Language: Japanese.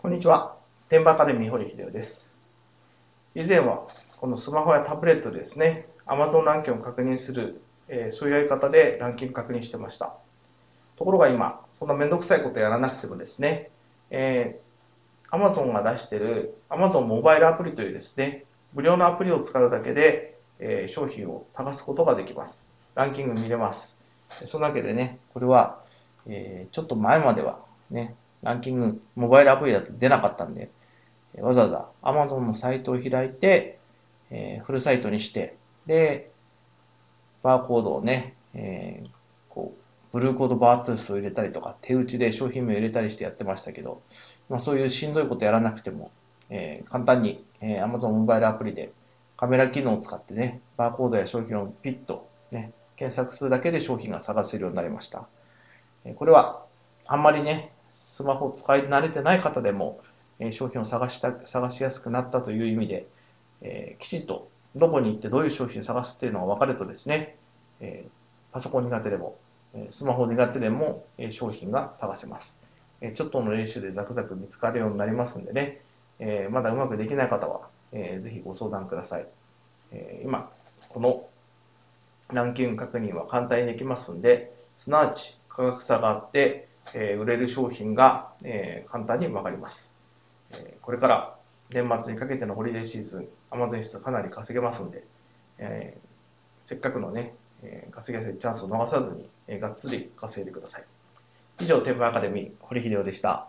こんにちは。天馬アカデミー堀秀夫です。以前はこのスマホやタブレットでですね、Amazon ランキングを確認する、えー、そういうやり方でランキング確認してました。ところが今、そんなめんどくさいことやらなくてもですね、えー、Amazon が出している Amazon モバイルアプリというですね、無料のアプリを使うだけで、えー、商品を探すことができます。ランキング見れます。そのわけでね、これは、えー、ちょっと前まではね、ランキング、モバイルアプリだと出なかったんで、わざわざ Amazon のサイトを開いて、えー、フルサイトにして、で、バーコードをね、えー、こう、ブルーコードバートゥースを入れたりとか、手打ちで商品名を入れたりしてやってましたけど、まあ、そういうしんどいことやらなくても、えー、簡単に、えー、Amazon モバイルアプリでカメラ機能を使ってね、バーコードや商品をピッと、ね、検索するだけで商品が探せるようになりました。えこれは、あんまりね、スマホを使い慣れてない方でも、え商品を探した探しやすくなったという意味で、え、きちんとどこに行ってどういう商品を探すっていうのが分かるとですね、え、パソコン苦手でも、えスマホ苦手でも、え商品が探せます。えちょっとの練習でザクザク見つかるようになりますんでね、えまだうまくできない方は、えー、ぜひご相談ください。え今、このランキング確認は簡単にできますんで、すなわち価格差があって、え売れる商品が、え簡単にわかります。えこれから年末にかけてのホリデーシーズン、アマゾン室かなり稼げますんで、えせっかくのね、え稼ぎやすいチャンスを逃さずに、えがっつり稼いでください。以上、テープアカデミー、堀秀夫でした。